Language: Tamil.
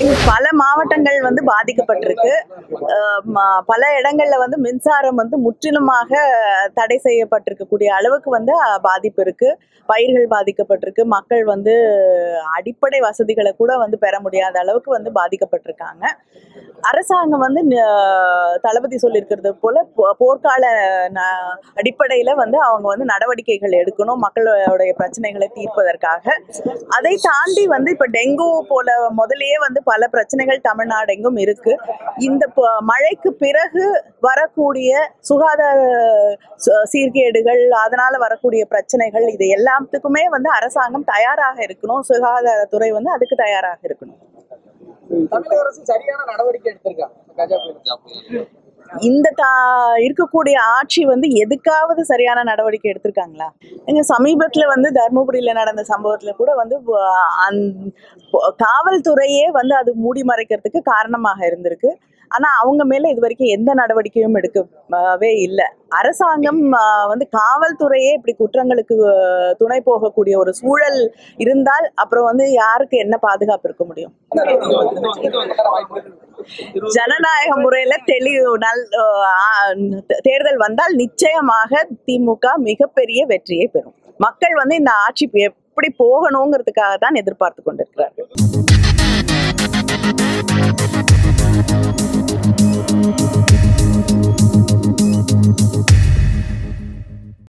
பல மாவட்டங்கள் வந்து பாதிக்கப்பட்டிருக்கு. பல இடங்கள்ல வந்து மின்சாரம் வந்து முற்றிலுமாக தடை செய்யப்பட்டிருக்கக்கூடிய அளவுக்கு வந்து பாதிப்பு இருக்கு. பயிர்கள் பாதிக்கப்பட்டிருக்கு. மக்கள் வந்து அடிப்படை வசதிகளை கூட வந்து பெற முடியாத அளவுக்கு வந்து பாதிக்கப்பட்டிருக்காங்க. அரசாங்கம் வந்து தளபதி சொல்லியிருக்கிறது போல போ- போர்க்கால ந- அடிப்படையில வந்து அவங்க வந்து நடவடிக்கைகள் எடுக்கணும் மக்களுடைய பிரச்சனைகளை தீர்ப்பதற்காக. அதை தாண்டி வந்து இப்ப டெங்கு போல முதல்லயே வந்து பல பிரச்சனைகள் தமிழ்நாடு எங்கும் இருக்கு. இந்த மழைக்கு பிறகு வரக்கூடிய சுகாதார சீர்கேடுகள் அதனால வரக்கூடிய பிரச்சனைகள் இது எல்லாத்துக்குமே வந்து அரசாங்கம் தயாராக இருக்கணும். சுகாதாரத்துறை வந்து அதுக்கு தயாராக இருக்கணும். தமிழக அரசு சரியான நடவடிக்கை எடுத்திருக்கா? கஜா புயல் இந்த தா இருக்கக்கூடிய ஆட்சி வந்து எதுக்காவது சரியான நடவடிக்கை எடுத்திருக்காங்களா? எங்க சமீபத்துல வந்து தர்மபுரியில நடந்த சம்பவத்துல கூட வந்து காவல்துறையே வந்து அது மூடி மறைக்கிறதுக்கு காரணமாக இருந்திருக்கு. ஆனா அவங்க மேல இது வரைக்கும் எந்த நடவடிக்கையும் எடுக்கவே இல்லை. அரசாங்கம் வந்து காவல்துறையே இப்படி குற்றங்களுக்கு துணை போகக்கூடிய ஒரு சூழல் இருந்தால் அப்புறம் வந்து யாருக்கு என்ன பாதுகாப்பு இருக்க முடியும்? ஜனநாயக முறையில தெளிவு நல் தேர்தல் வந்தால் நிச்சயமாக திமுக மிகப்பெரிய வெற்றியை பெறும். மக்கள் வந்து இந்த ஆட்சி எப்படி போகணுங்கிறதுக்காக தான் எதிர்பார்த்து கொண்டிருக்கிறார்கள்.